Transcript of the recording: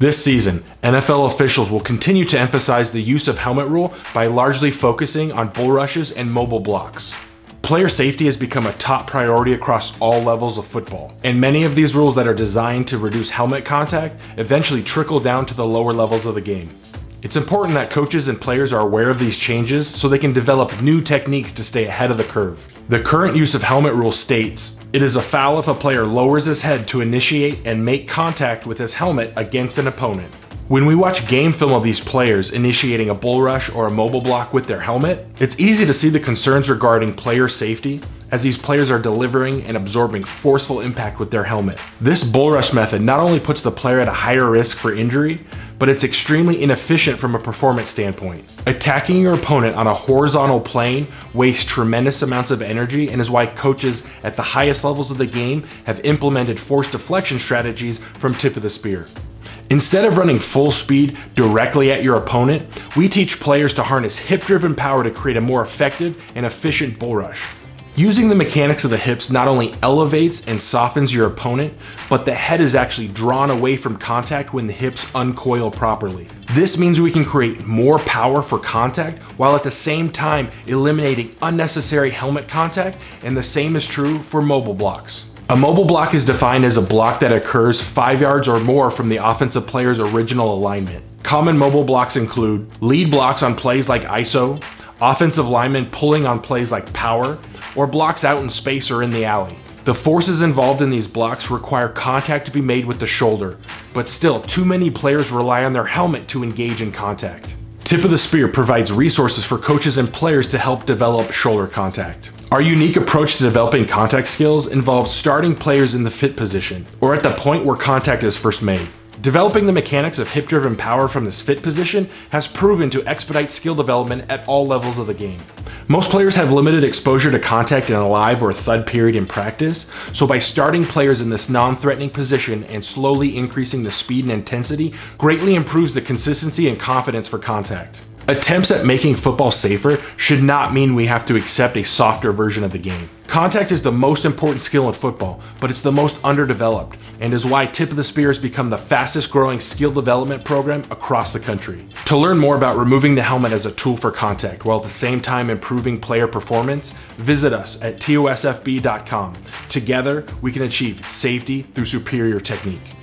This season, NFL officials will continue to emphasize the use of helmet rule by largely focusing on bull rushes and mobile blocks. Player safety has become a top priority across all levels of football, and many of these rules that are designed to reduce helmet contact eventually trickle down to the lower levels of the game. It's important that coaches and players are aware of these changes so they can develop new techniques to stay ahead of the curve. The current use of helmet rule states, it is a foul if a player lowers his head to initiate and make contact with his helmet against an opponent. When we watch game film of these players initiating a bull rush or a mobile block with their helmet, it's easy to see the concerns regarding player safety as these players are delivering and absorbing forceful impact with their helmet. This bull rush method not only puts the player at a higher risk for injury, but it's extremely inefficient from a performance standpoint. Attacking your opponent on a horizontal plane wastes tremendous amounts of energy and is why coaches at the highest levels of the game have implemented force deflection strategies from tip of the spear. Instead of running full speed directly at your opponent, we teach players to harness hip-driven power to create a more effective and efficient bull rush. Using the mechanics of the hips not only elevates and softens your opponent, but the head is actually drawn away from contact when the hips uncoil properly. This means we can create more power for contact while at the same time eliminating unnecessary helmet contact, and the same is true for mobile blocks. A mobile block is defined as a block that occurs 5 yards or more from the offensive player's original alignment. Common mobile blocks include lead blocks on plays like ISO, offensive linemen pulling on plays like power, or blocks out in space or in the alley. The forces involved in these blocks require contact to be made with the shoulder, but still too many players rely on their helmet to engage in contact. Tip of the Spear provides resources for coaches and players to help develop shoulder contact. Our unique approach to developing contact skills involves starting players in the fit position, or at the point where contact is first made. Developing the mechanics of hip-driven power from this fit position has proven to expedite skill development at all levels of the game. Most players have limited exposure to contact in a live or thud period in practice, so by starting players in this non-threatening position and slowly increasing the speed and intensity greatly improves the consistency and confidence for contact. Attempts at making football safer should not mean we have to accept a softer version of the game. Contact is the most important skill in football, but it's the most underdeveloped, and is why Tip of the Spear has become the fastest growing skill development program across the country. To learn more about removing the helmet as a tool for contact while at the same time improving player performance, visit us at tosfb.com. Together, we can achieve safety through superior technique.